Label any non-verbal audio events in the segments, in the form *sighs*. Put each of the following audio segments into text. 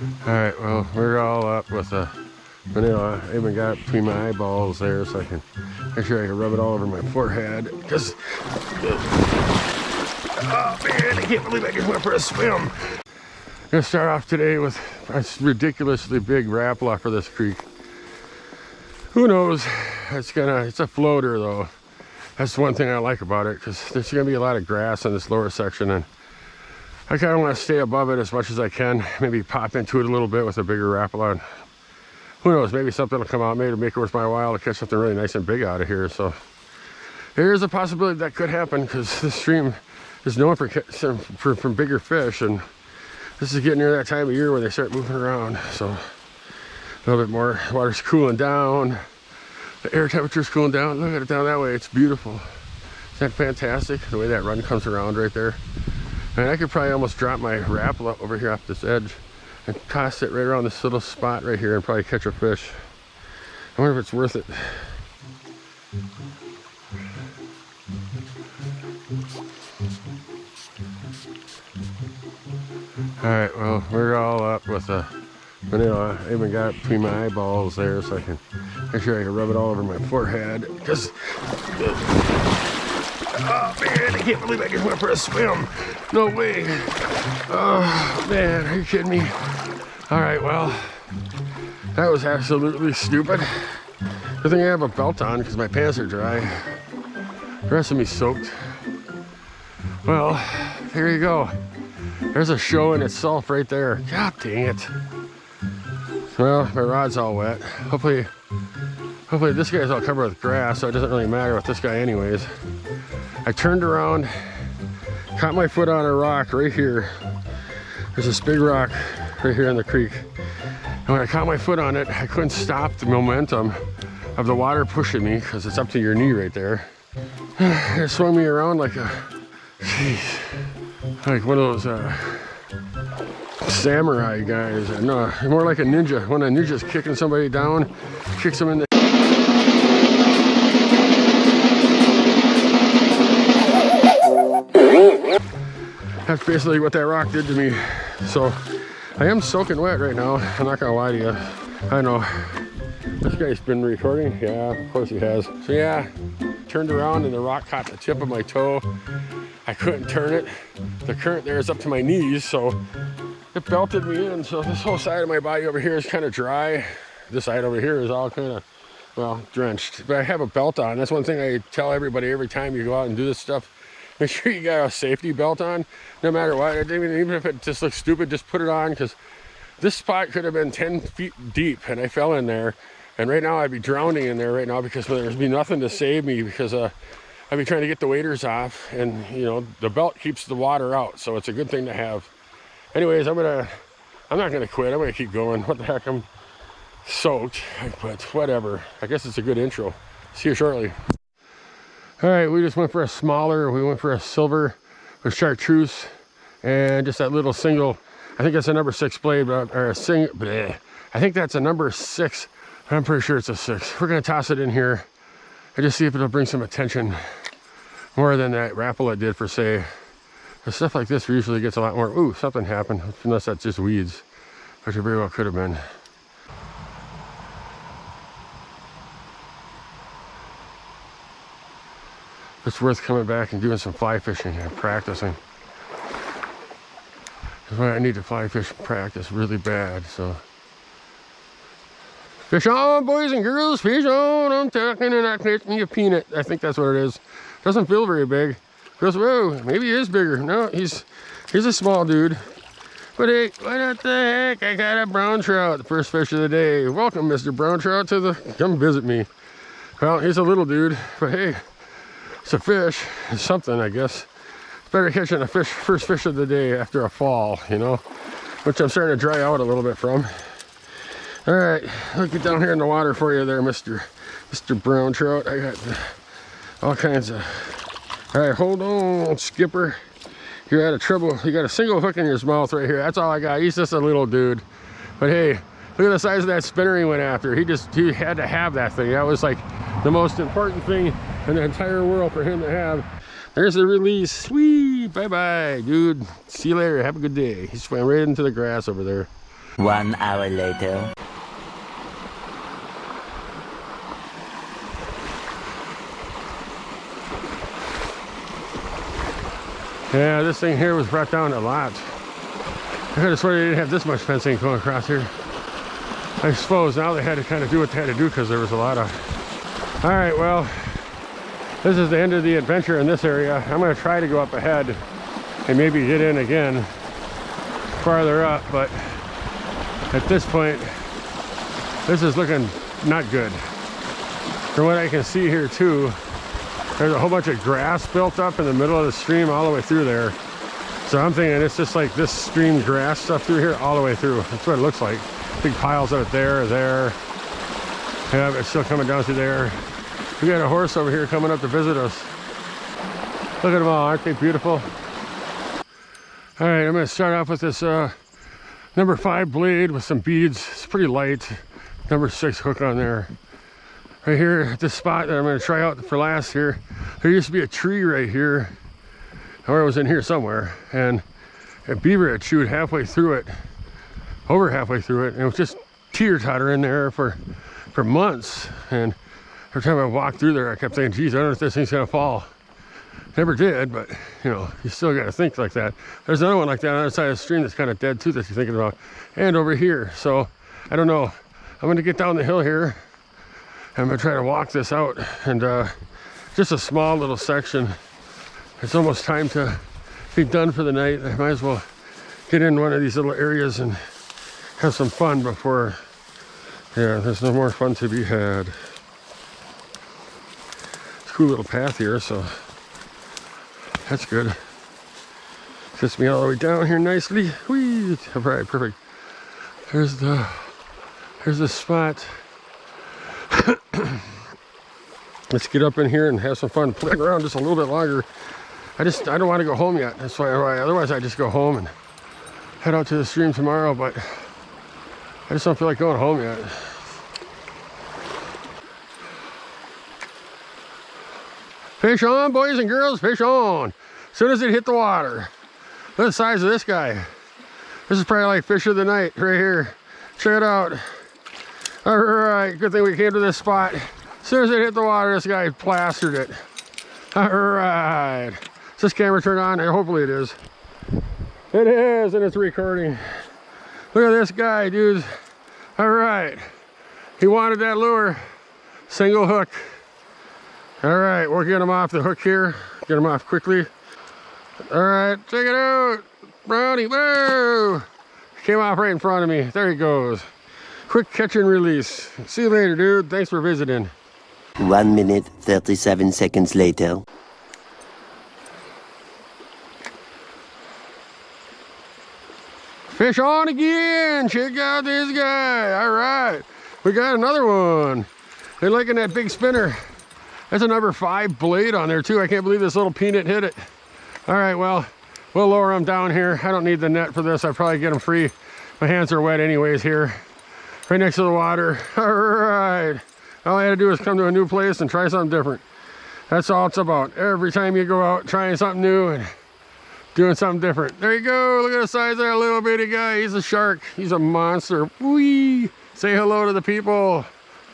All right, well, we're all up with a vanilla. I even got it between my eyeballs there so I can make sure I can rub it all over my forehead. Because, oh man, I can't believe I just went for a swim. Gonna start off today with a ridiculously big rapala for this creek. Who knows? It's gonna, it's a floater though. That's one thing I like about it because there's gonna be a lot of grass in this lower section and I kind of want to stay above it as much as I can. Maybe pop into it a little bit with a bigger Rapala. Who knows, maybe something will come out, maybe make it worth my while to catch something really nice and big out of here. So there's a possibility that could happen because this stream is known for, for, for bigger fish and this is getting near that time of year where they start moving around. So a little bit more, water's cooling down. The air temperature's cooling down. Look at it down that way, it's beautiful. Isn't that fantastic? The way that run comes around right there. I could probably almost drop my Rapala over here off this edge and toss it right around this little spot right here and probably catch a fish. I wonder if it's worth it. All right, well, we're all up with a vanilla. I even got it between my eyeballs there so I can make sure I can rub it all over my forehead because Oh man, I can't believe I just went for a swim. No way. Oh man, are you kidding me? All right, well, that was absolutely stupid. Good thing I have a belt on because my pants are dry. The rest of me soaked. Well, here you go. There's a show in itself right there. God dang it. Well, my rod's all wet. Hopefully, hopefully this guy's all covered with grass, so it doesn't really matter with this guy anyways. I turned around, caught my foot on a rock right here. There's this big rock right here in the creek. And when I caught my foot on it, I couldn't stop the momentum of the water pushing me because it's up to your knee right there. *sighs* It swung me around like a, like one of those uh, samurai guys. No, more like a ninja. When a ninja's kicking somebody down, kicks them in the That's basically what that rock did to me. So I am soaking wet right now. I'm not gonna lie to you. I know. This guy's been recording. Yeah, of course he has. So yeah, turned around and the rock caught the tip of my toe. I couldn't turn it. The current there is up to my knees, so it belted me in. So this whole side of my body over here is kind of dry. This side over here is all kind of, well, drenched. But I have a belt on. That's one thing I tell everybody every time you go out and do this stuff *laughs* make sure you got a safety belt on no matter what. Even if it just looks stupid just put it on because this spot could have been 10 feet deep and I fell in there. And right now I'd be drowning in there right now because there's be nothing to save me because uh, I'd be trying to get the waders off and you know the belt keeps the water out so it's a good thing to have. Anyways I'm gonna I'm not gonna quit. I'm gonna keep going. *laughs* What the heck? I'm soaked but whatever. I guess it's a good intro. See you shortly all right, we just went for a smaller, we went for a silver with chartreuse and just that little single, I think that's a number six blade, or a sing, bleh. I think that's a number six. I'm pretty sure it's a six. We're gonna toss it in here and just see if it'll bring some attention more than that Rapala did for say. Stuff like this usually gets a lot more, ooh, something happened, unless that's just weeds, which it very well could have been. It's worth coming back and doing some fly fishing and practicing. Why I need to fly fish practice really bad, so. Fish on, boys and girls, fish on. I'm talking and I catch me a peanut. I think that's what it is. Doesn't feel very big. Goes, whoa, maybe he is bigger. No, he's he's a small dude. But hey, what the heck? I got a brown trout, the first fish of the day. Welcome, Mr. Brown Trout, to the, come visit me. Well, he's a little dude, but hey, it's a fish. It's something, I guess. It's better catching a fish, first fish of the day after a fall, you know, which I'm starting to dry out a little bit from. All right, look it down here in the water for you there, Mr. Mr. Brown Trout. I got all kinds of. All right, hold on, skipper. You're out of trouble. You got a single hook in your mouth right here. That's all I got. He's just a little dude. But hey, look at the size of that spinner he went after. He just, he had to have that thing. That was like the most important thing in the entire world for him to have. There's the release. Sweet. Bye-bye, dude. See you later. Have a good day. He swam right into the grass over there. One hour later. Yeah, this thing here was brought down a lot. I could have sworn they didn't have this much fencing going across here. I suppose now they had to kind of do what they had to do because there was a lot of... All right, well, this is the end of the adventure in this area. I'm going to try to go up ahead and maybe get in again farther up, but at this point, this is looking not good. From what I can see here too, there's a whole bunch of grass built up in the middle of the stream all the way through there. So I'm thinking it's just like this stream grass stuff through here all the way through. That's what it looks like. Big piles of it there, there. Yeah, it's still coming down through there. We got a horse over here coming up to visit us. Look at them all, aren't they beautiful? All right, I'm gonna start off with this uh, number five blade with some beads. It's pretty light. Number six hook on there right here at this spot that I'm to try out for last here. There used to be a tree right here, or it was in here somewhere, and a beaver had chewed halfway through it, over halfway through it, and it was just teeter totter in there for for months. And every time I walked through there, I kept thinking, geez, I don't know if this thing's going to fall. Never did, but you know, you still got to think like that. There's another one like that on the other side of the stream that's kind of dead too that you're thinking about, and over here. So I don't know. I'm going to get down the hill here I'm gonna try to walk this out and uh, just a small little section. It's almost time to be done for the night. I might as well get in one of these little areas and have some fun before, yeah, there's no more fun to be had. Cool little path here, so that's good. Gets me all the way down here nicely. Whee! All right, perfect. There's the, there's the spot. *clears throat* let's get up in here and have some fun playing around just a little bit longer i just i don't want to go home yet that's why otherwise i just go home and head out to the stream tomorrow but i just don't feel like going home yet fish on boys and girls fish on as soon as it hit the water look at the size of this guy this is probably like fish of the night right here check it out all right good thing we came to this spot as soon as it hit the water, this guy plastered it. All right. Is this camera turned on? Hopefully it is. It is, and it's recording. Look at this guy, dude. All right. He wanted that lure. Single hook. All right, we're getting him off the hook here. Get him off quickly. All right, check it out. Brownie, whoa! Came off right in front of me. There he goes. Quick catch and release. See you later, dude. Thanks for visiting. One minute, 37 seconds later. Fish on again! Check out this guy! All right, we got another one. They're liking that big spinner. That's a number five blade on there too. I can't believe this little peanut hit it. All right, well, we'll lower them down here. I don't need the net for this. I'll probably get them free. My hands are wet anyways here. Right next to the water. *laughs* All right. All I had to do is come to a new place and try something different. That's all it's about. Every time you go out trying something new and doing something different. There you go. Look at the size of that little bitty guy. He's a shark. He's a monster. Whee! Say hello to the people.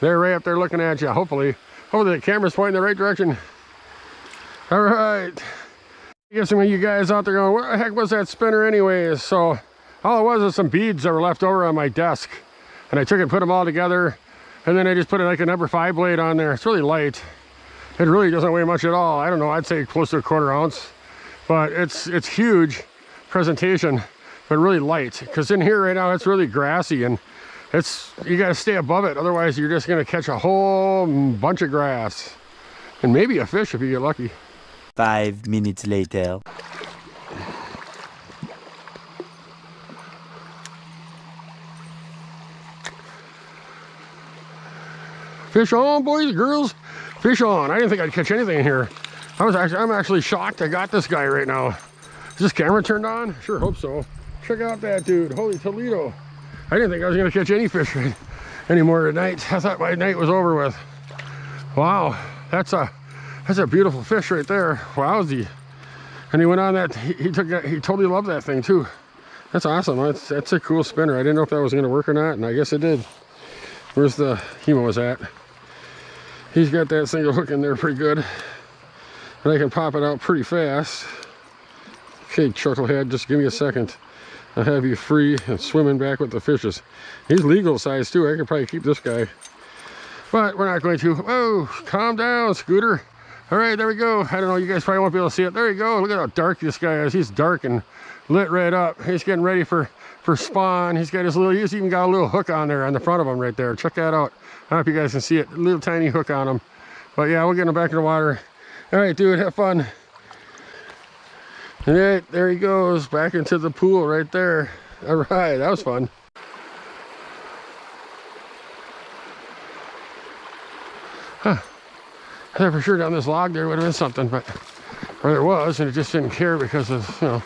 They're right up there looking at you, hopefully. Hopefully the camera's pointing the right direction. All right. I guess some of you guys out there going, what the heck was that spinner anyways? So all it was was some beads that were left over on my desk. And I took and put them all together and then I just put it like a number five blade on there. It's really light. It really doesn't weigh much at all. I don't know, I'd say close to a quarter ounce. But it's it's huge presentation, but really light. Because in here right now, it's really grassy and it's you got to stay above it. Otherwise, you're just going to catch a whole bunch of grass. And maybe a fish if you get lucky. Five minutes later. Fish on, boys and girls. Fish on. I didn't think I'd catch anything in here. I was actually, I'm actually shocked I got this guy right now. Is this camera turned on? Sure hope so. Check out that dude. Holy Toledo. I didn't think I was gonna catch any fish *laughs* anymore tonight. I thought my night was over with. Wow, that's a that's a beautiful fish right there. Wowzy. And he went on that, he, he took that, he totally loved that thing too. That's awesome. That's, that's a cool spinner. I didn't know if that was going to work or not, and I guess it did. Where's the Hemos at? He's got that single hook in there pretty good. And I can pop it out pretty fast. Okay, chucklehead, just give me a second. I'll have you free and swimming back with the fishes. He's legal size too. I could probably keep this guy. But we're not going to. Whoa, calm down, Scooter. All right, there we go. I don't know, you guys probably won't be able to see it. There you go. Look at how dark this guy is. He's dark and lit right up. He's getting ready for, for spawn. He's got his little, he's even got a little hook on there on the front of him right there. Check that out. I don't know if you guys can see it. A little tiny hook on him. But yeah, we'll get him back in the water. All right, dude, have fun. All right, there he goes, back into the pool right there. *laughs* All right, that was fun. Huh. I thought for sure down this log there would have been something, but or there was, and it just didn't care because of, you know,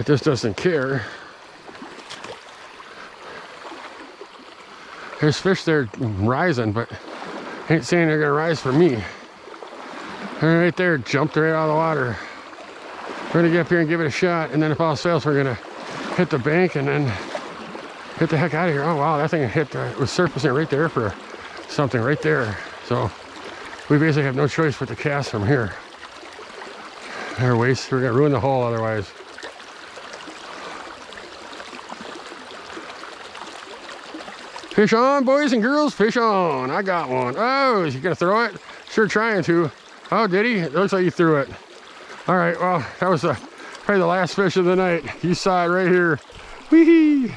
it just doesn't care. There's fish there rising, but ain't saying they're gonna rise for me. Right there, jumped right out of the water. We're gonna get up here and give it a shot, and then if all fails, we're gonna hit the bank and then get the heck out of here. Oh wow, that thing hit, uh, was surfacing right there for something right there. So we basically have no choice but to cast from here. Our waste, we're gonna ruin the hole otherwise. Fish on, boys and girls, fish on. I got one. Oh, is he gonna throw it? Sure trying to. Oh, did he? It looks like he threw it. All right, well, that was a, probably the last fish of the night. You saw it right here. Wee-hee.